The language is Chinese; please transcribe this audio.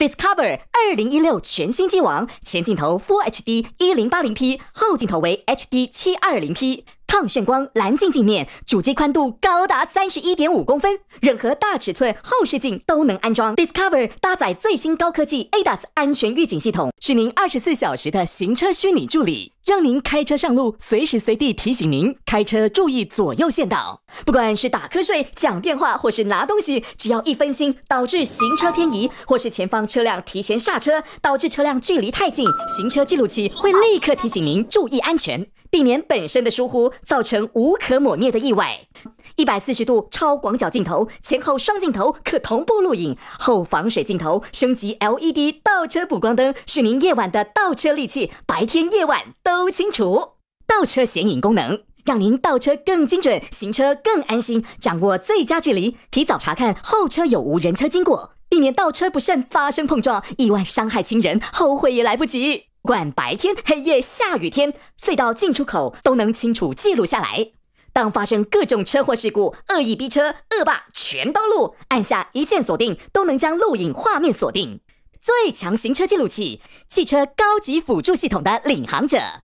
Discover 二零一六全新机王，前镜头 Full HD 一零八零 P，后镜头为 HD 七二零 P，抗眩光蓝镜镜面，主机宽度高达三十一点五公分，任何大尺寸后视镜都能安装。Discover 搭载最新高科技 ADAS 安全预警系统，是您二十四小时的行车虚拟助理，让您开车上路随时随地提醒您开车注意左右线道。不管是打瞌睡、讲电话，或是拿东西，只要一分心，导致行车偏移，或是前方车辆提前刹车，导致车辆距离太近，行车记录器会立刻提醒您注意安全，避免本身的疏忽造成无可抹灭的意外。一百四十度超广角镜头，前后双镜头可同步录影，后防水镜头升级 LED 倒车补光灯，是您夜晚的倒车利器，白天夜晚都都清楚。倒车显影功能。让您倒车更精准，行车更安心，掌握最佳距离，提早查看后车有无人车经过，避免倒车不慎发生碰撞，意外伤害亲人，后悔也来不及。管白天、黑夜、下雨天，隧道进出口都能清楚记录下来。当发生各种车祸事故、恶意逼车、恶霸全都录，按下一键锁定，都能将录影画面锁定。最强行车记录器，汽车高级辅助系统的领航者。